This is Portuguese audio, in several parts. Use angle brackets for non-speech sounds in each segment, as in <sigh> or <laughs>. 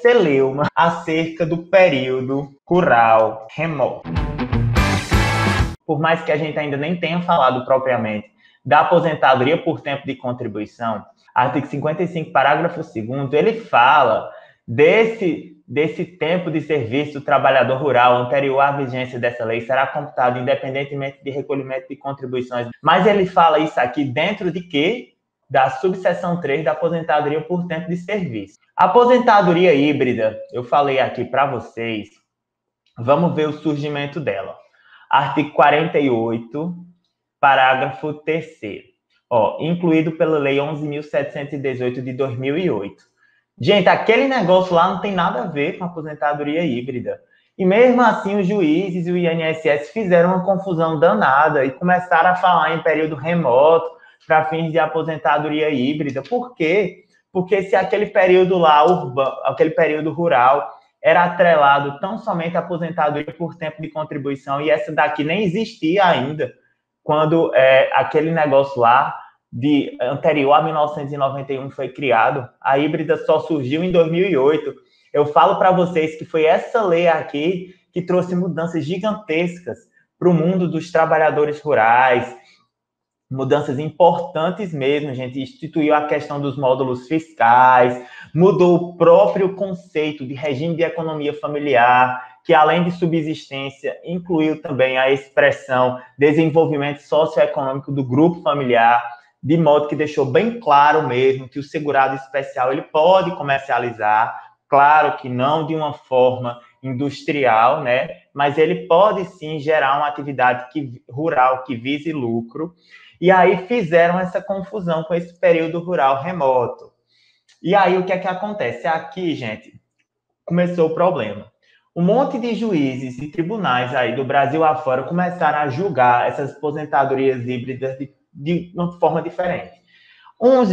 celeuma acerca do período rural remoto. Por mais que a gente ainda nem tenha falado propriamente da aposentadoria por tempo de contribuição, artigo 55, parágrafo 2 ele fala desse, desse tempo de serviço do trabalhador rural anterior à vigência dessa lei será computado independentemente de recolhimento de contribuições. Mas ele fala isso aqui dentro de quê? Da subseção 3 da aposentadoria por tempo de serviço. Aposentadoria híbrida, eu falei aqui para vocês, vamos ver o surgimento dela. Artigo 48, parágrafo 3 ó, incluído pela Lei 11.718 de 2008. Gente, aquele negócio lá não tem nada a ver com aposentadoria híbrida. E mesmo assim, os juízes e o INSS fizeram uma confusão danada e começaram a falar em período remoto para fins de aposentadoria híbrida. Por quê? Porque se aquele período lá, urbano, aquele período rural, era atrelado tão somente à aposentadoria por tempo de contribuição, e essa daqui nem existia ainda, quando é, aquele negócio lá, de anterior a 1991, foi criado. A híbrida só surgiu em 2008. Eu falo para vocês que foi essa lei aqui que trouxe mudanças gigantescas para o mundo dos trabalhadores rurais, mudanças importantes mesmo, gente. Instituiu a questão dos módulos fiscais, mudou o próprio conceito de regime de economia familiar, que além de subsistência, incluiu também a expressão desenvolvimento socioeconômico do grupo familiar, de modo que deixou bem claro mesmo que o segurado especial ele pode comercializar, claro que não de uma forma industrial, né? Mas ele pode sim gerar uma atividade que, rural que vise lucro e aí fizeram essa confusão com esse período rural remoto. E aí o que é que acontece? Aqui, gente, começou o problema. Um monte de juízes e tribunais aí do Brasil afora começaram a julgar essas aposentadorias híbridas de, de uma forma diferente. Uns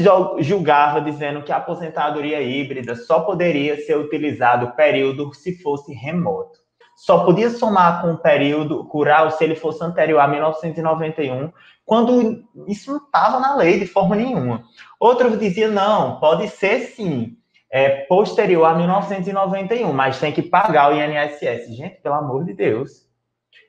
julgavam dizendo que a aposentadoria híbrida só poderia ser utilizado período se fosse remoto só podia somar com o período rural se ele fosse anterior a 1991, quando isso não estava na lei de forma nenhuma. Outros diziam, não, pode ser sim, é, posterior a 1991, mas tem que pagar o INSS. Gente, pelo amor de Deus.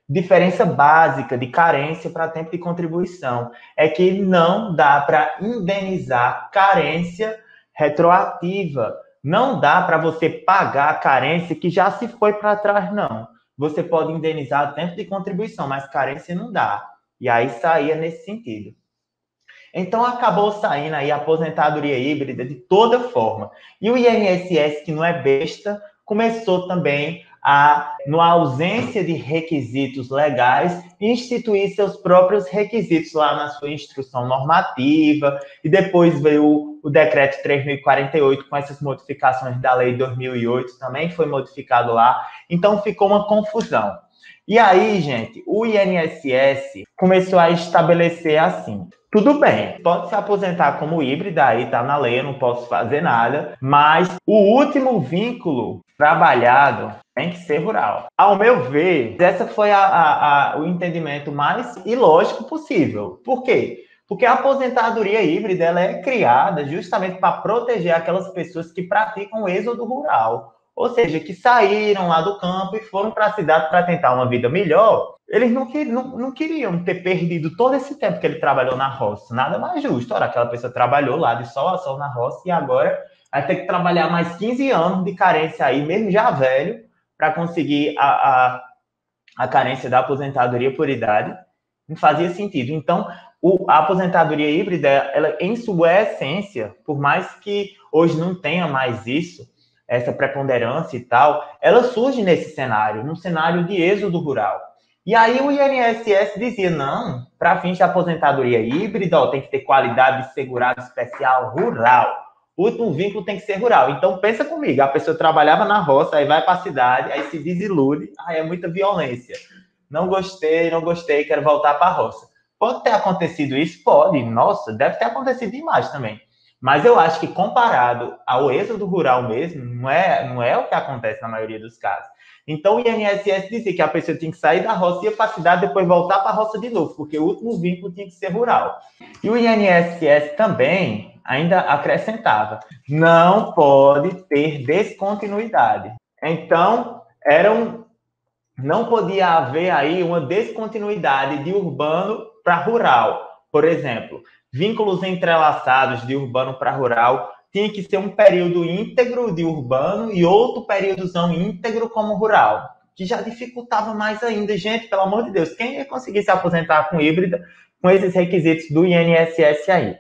Diferença básica de carência para tempo de contribuição é que não dá para indenizar carência retroativa. Não dá para você pagar a carência que já se foi para trás, não. Você pode indenizar tempo de contribuição, mas carência não dá. E aí saía nesse sentido. Então acabou saindo aí a aposentadoria híbrida de toda forma. E o INSS, que não é besta, começou também a, na ausência de requisitos legais, instituir seus próprios requisitos lá na sua instrução normativa, e depois veio o decreto 3048 com essas modificações da lei 2008 também foi modificado lá. Então ficou uma confusão. E aí, gente, o INSS começou a estabelecer assim: tudo bem, pode se aposentar como híbrida, aí tá na lei, eu não posso fazer nada, mas o último vínculo trabalhado tem que ser rural. Ao meu ver, essa foi a, a, a, o entendimento mais ilógico possível. Por quê? Porque a aposentadoria híbrida ela é criada justamente para proteger aquelas pessoas que praticam o êxodo rural. Ou seja, que saíram lá do campo e foram para a cidade para tentar uma vida melhor. Eles não, não, não, queriam ter perdido todo esse tempo que ele trabalhou na roça. Nada mais justo. Ora, aquela pessoa trabalhou lá de sol a sol na roça e agora vai ter que trabalhar mais 15 anos de carência aí, mesmo já velho, para conseguir a, a, a, carência da aposentadoria por idade. Não fazia sentido. Então, o, a aposentadoria híbrida, ela, em sua essência, por mais que hoje não tenha mais isso, essa preponderância e tal, ela surge nesse cenário, num cenário de êxodo rural. E aí o INSS dizia, não, para fins de aposentadoria híbrida, ó, tem que ter qualidade de segurado especial rural. O último vínculo tem que ser rural. Então, pensa comigo, a pessoa trabalhava na roça, aí vai para a cidade, aí se desilude, aí é muita violência. Não gostei, não gostei, quero voltar para a roça. Pode ter acontecido isso? Pode. Nossa, deve ter acontecido demais também. Mas eu acho que comparado ao êxodo rural mesmo, não é, não é o que acontece na maioria dos casos. Então o INSS dizia que a pessoa tinha que sair da roça, ir para a cidade, depois voltar para a roça de novo, porque o último vínculo tinha que ser rural. E o INSS também ainda acrescentava, não pode ter descontinuidade. Então, eram não podia haver aí uma descontinuidade de urbano para rural. Por exemplo, vínculos entrelaçados de urbano para rural tinha que ser um período íntegro de urbano e outro períodozão íntegro como rural, que já dificultava mais ainda. Gente, pelo amor de Deus, quem ia conseguir se aposentar com híbrida com esses requisitos do INSS aí?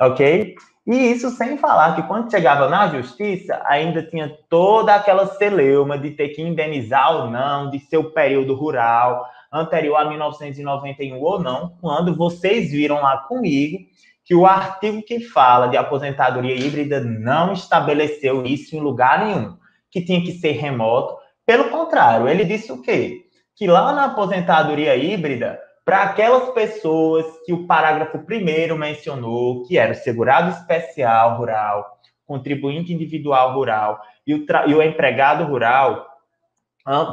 Ok? E isso sem falar que quando chegava na justiça, ainda tinha toda aquela celeuma de ter que indenizar ou não de seu período rural, anterior a 1991 ou não, quando vocês viram lá comigo que o artigo que fala de aposentadoria híbrida não estabeleceu isso em lugar nenhum, que tinha que ser remoto. Pelo contrário, ele disse o quê? Que lá na aposentadoria híbrida, para aquelas pessoas que o parágrafo primeiro mencionou, que era o segurado especial rural, contribuinte individual rural e o, e o empregado rural,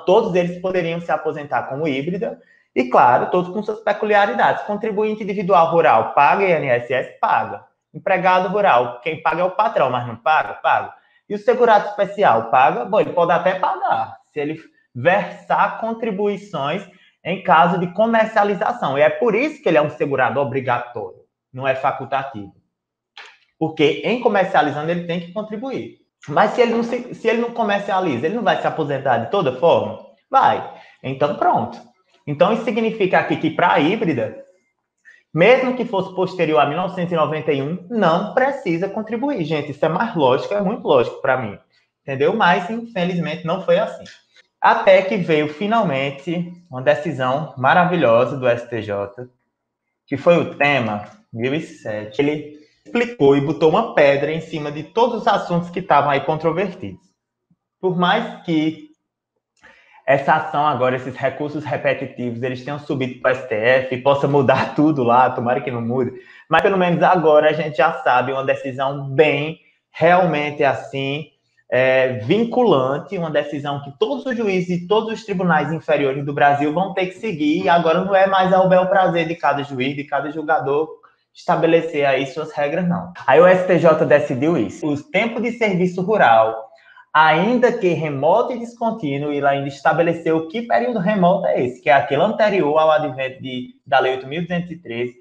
todos eles poderiam se aposentar como híbrida, e claro, todos com suas peculiaridades. Contribuinte individual rural paga INSS? Paga. Empregado rural, quem paga é o patrão, mas não paga? Paga. E o segurado especial paga? Bom, ele pode até pagar, se ele versar contribuições em caso de comercialização. E é por isso que ele é um segurado obrigatório, não é facultativo. Porque em comercializando ele tem que contribuir. Mas se ele não, se, se ele não comercializa, ele não vai se aposentar de toda forma? Vai. Então pronto. Então isso significa aqui que para a híbrida, mesmo que fosse posterior a 1991, não precisa contribuir. Gente, isso é mais lógico, é muito lógico para mim. Entendeu? Mas infelizmente não foi assim. Até que veio finalmente uma decisão maravilhosa do STJ, que foi o tema 2007. Ele explicou e botou uma pedra em cima de todos os assuntos que estavam aí controvertidos. Por mais que essa ação agora, esses recursos repetitivos, eles tenham subido para o STF e possa mudar <laughs> tudo lá, tomara que não mude, mas pelo menos agora a gente já sabe uma decisão bem realmente assim é, vinculante, uma decisão que todos os juízes e todos os tribunais inferiores do Brasil vão ter que seguir, e agora não é mais ao bel prazer de cada juiz, de cada julgador estabelecer aí suas regras, não. Aí o STJ decidiu isso. Os tempos de serviço rural, ainda que remoto e descontínuo, ele ainda estabeleceu que período remoto é esse, que é aquele anterior ao advento de, da Lei 8.213,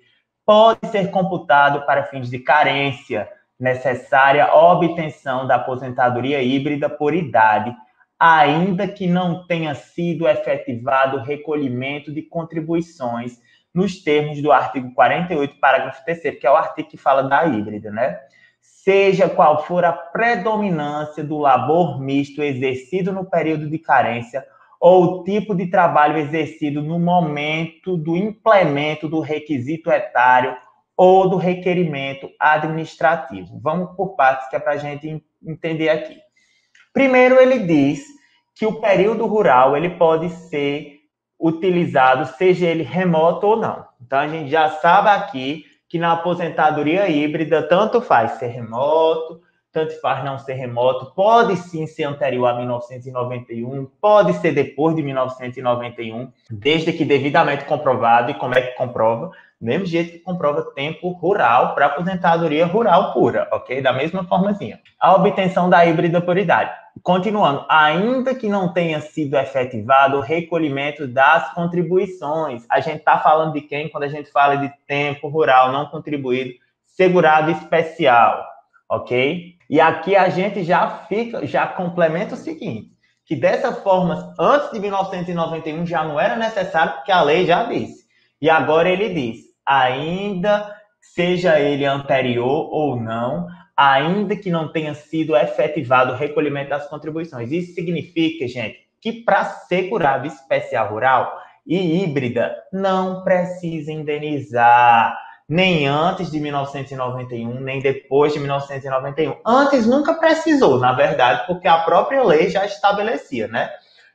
pode ser computado para fins de carência, necessária obtenção da aposentadoria híbrida por idade, ainda que não tenha sido efetivado o recolhimento de contribuições nos termos do artigo 48, parágrafo 3 que é o artigo que fala da híbrida, né? Seja qual for a predominância do labor misto exercido no período de carência ou o tipo de trabalho exercido no momento do implemento do requisito etário ou do requerimento administrativo. Vamos por partes que é para a gente entender aqui. Primeiro, ele diz que o período rural ele pode ser utilizado, seja ele remoto ou não. Então, a gente já sabe aqui que na aposentadoria híbrida, tanto faz ser remoto, tanto faz não ser remoto, pode sim ser anterior a 1991, pode ser depois de 1991, desde que devidamente comprovado. E como é que comprova? Mesmo jeito que comprova tempo rural para aposentadoria rural pura, ok? Da mesma formazinha. A obtenção da híbrida por idade. Continuando, ainda que não tenha sido efetivado o recolhimento das contribuições, a gente está falando de quem quando a gente fala de tempo rural não contribuído, segurado especial, ok? E aqui a gente já fica, já complementa o seguinte, que dessa forma, antes de 1991 já não era necessário, porque a lei já disse. E agora ele diz, ainda seja ele anterior ou não, ainda que não tenha sido efetivado o recolhimento das contribuições. Isso significa, gente, que para segurar especial rural e híbrida não precisa indenizar nem antes de 1991, nem depois de 1991. Antes nunca precisou, na verdade, porque a própria lei já estabelecia, né?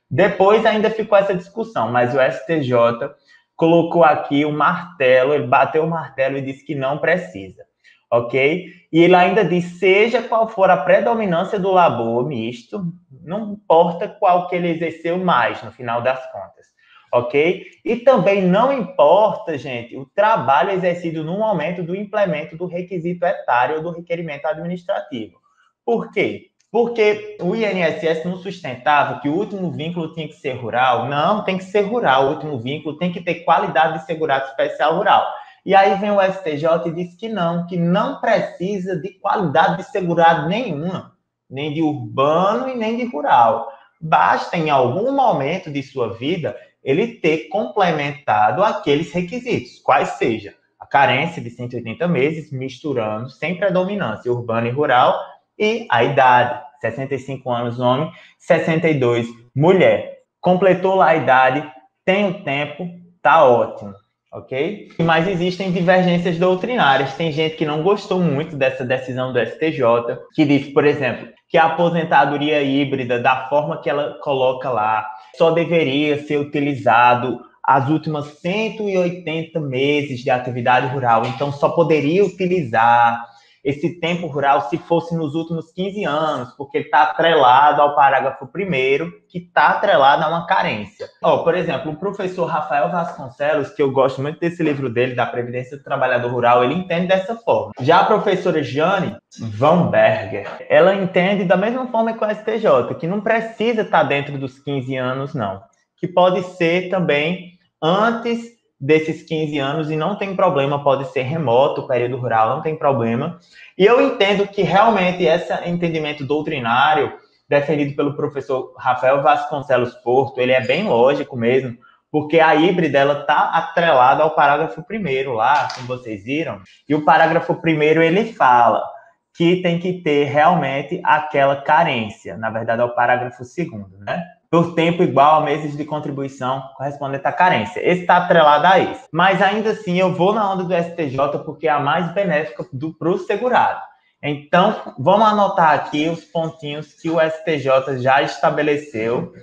Depois ainda ficou essa discussão, mas o STJ colocou aqui o martelo, ele bateu o martelo e disse que não precisa, ok? E ele ainda diz, seja qual for a predominância do labor misto, não importa qual que ele exerceu mais, no final das contas, ok? E também não importa, gente, o trabalho exercido no momento do implemento do requisito etário ou do requerimento administrativo. Por quê? Porque o INSS não sustentava que o último vínculo tinha que ser rural. Não, tem que ser rural. O último vínculo tem que ter qualidade de segurado especial rural. E aí vem o STJ e diz que não, que não precisa de qualidade de segurado nenhuma, nem de urbano e nem de rural. Basta, em algum momento de sua vida, ele ter complementado aqueles requisitos, quais seja a carência de 180 meses, misturando sem predominância urbano e rural, e a idade, 65 anos homem, 62 mulher. Completou lá a idade, tem o tempo, tá ótimo, ok? Mas existem divergências doutrinárias. Tem gente que não gostou muito dessa decisão do STJ, que diz, por exemplo, que a aposentadoria híbrida, da forma que ela coloca lá, só deveria ser utilizado as últimas 180 meses de atividade rural. Então, só poderia utilizar esse tempo rural se fosse nos últimos 15 anos, porque ele está atrelado ao parágrafo primeiro, que está atrelado a uma carência. Oh, por exemplo, o professor Rafael Vasconcelos, que eu gosto muito desse livro dele, da Previdência do Trabalhador Rural, ele entende dessa forma. Já a professora Jane Van Berger, ela entende da mesma forma que o STJ, que não precisa estar tá dentro dos 15 anos, não. Que pode ser também antes desses 15 anos e não tem problema, pode ser remoto, período rural, não tem problema. E eu entendo que realmente esse entendimento doutrinário defendido pelo professor Rafael Vasconcelos Porto, ele é bem lógico mesmo, porque a híbrida ela está atrelada ao parágrafo primeiro lá, como vocês viram, e o parágrafo primeiro ele fala que tem que ter realmente aquela carência, na verdade é o parágrafo segundo, né? Por tempo igual a meses de contribuição correspondente à carência. Esse está atrelado a isso. Mas ainda assim, eu vou na onda do STJ porque é a mais benéfica para o segurado. Então, vamos anotar aqui os pontinhos que o STJ já estabeleceu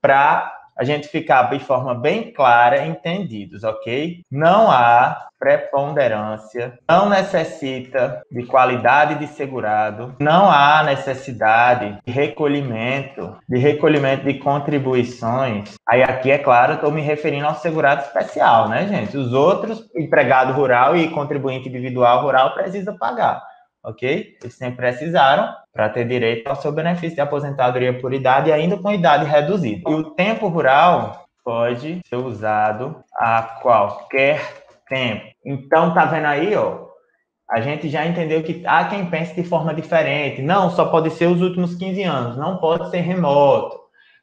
para a gente ficar de forma bem clara, entendidos, ok? Não há preponderância, não necessita de qualidade de segurado, não há necessidade de recolhimento, de recolhimento de contribuições. Aí aqui, é claro, estou me referindo ao segurado especial, né, gente? Os outros, empregado rural e contribuinte individual rural, precisa pagar ok? Eles sempre precisaram para ter direito ao seu benefício de aposentadoria por idade, ainda com idade reduzida. E o tempo rural pode ser usado a qualquer tempo. Então, tá vendo aí, ó? A gente já entendeu que há quem pense de forma diferente. Não, só pode ser os últimos 15 anos, não pode ser remoto.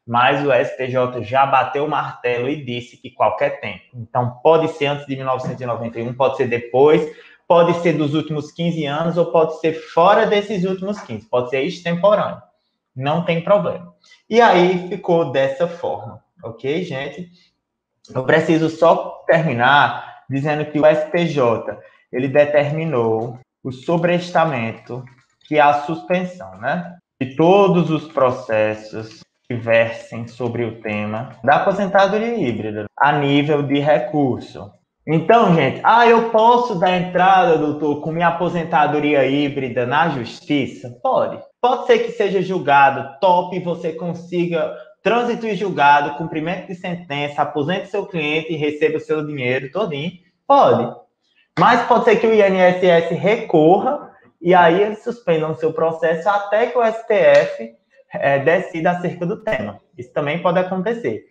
Mas o STJ já bateu o martelo e disse que qualquer tempo. Então, pode ser antes de 1991, pode ser depois, pode ser dos últimos 15 anos ou pode ser fora desses últimos 15, pode ser extemporâneo. Não tem problema. E aí ficou dessa forma, ok, gente? Eu preciso só terminar dizendo que o STJ ele determinou o sobrestamento, que é a suspensão, né? De todos os processos que versem sobre o tema da aposentadoria híbrida a nível de recurso. Então, gente, ah, eu posso dar entrada, doutor, com minha aposentadoria híbrida na justiça? Pode. Pode ser que seja julgado, top, você consiga trânsito e julgado, cumprimento de sentença, aposente seu cliente e receba o seu dinheiro todinho. Pode. Mas pode ser que o INSS recorra e aí eles suspendam o seu processo até que o STF é, decida acerca do tema. Isso também pode acontecer.